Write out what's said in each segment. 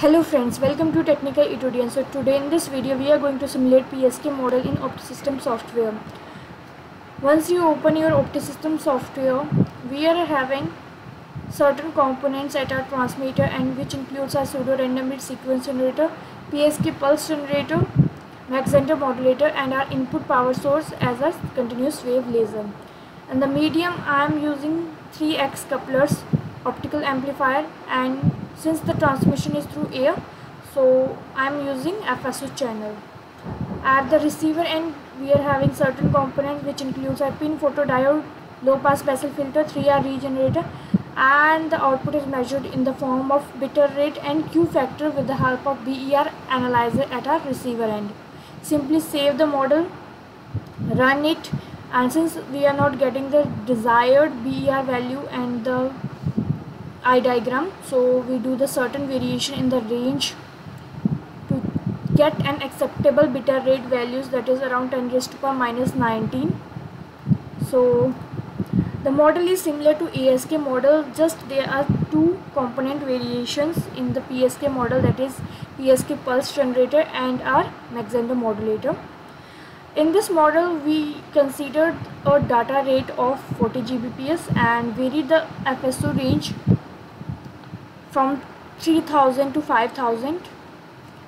Hello friends, welcome to Technical Etudiant. So today in this video we are going to simulate PSK model in OptiSystem software. Once you open your OptiSystem software, we are having certain components at our transmitter and which includes our pseudo random bit sequence generator, PSK pulse generator, Mach Zehnder modulator and our input power source as a continuous wave laser. And the medium I am using 3x couplers optical amplifier and since the transmission is through air so I'm using FSO channel at the receiver end we are having certain component which includes a pin photodiode low pass passive filter 3R regenerator and the output is measured in the form of bit error rate and Q factor with the help of BER analyzer at our receiver end. Simply save the model, run it and since we are not getting the desired BER value and the eye diagram. So we do the certain variation in the range to get an acceptable error rate values that is around 10 raised to power minus 19 so the model is similar to ASK model just there are two component variations in the PSK model that is PSK pulse generator and our Mach Zehnder modulator. In this model we considered a data rate of 40 Gbps and varied the FSO range from 3000 to 5000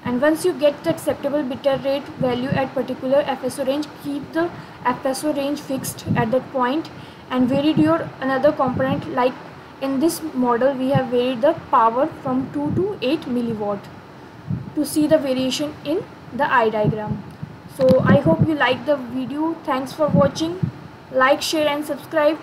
and once you get the acceptable bit error rate value at particular FSO range keep the FSO range fixed at that point and varied your another component. Like in this model we have varied the power from 2 to 8 milliwatt to see the variation in the eye diagram. So I hope you like the video. Thanks for watching. Like share and subscribe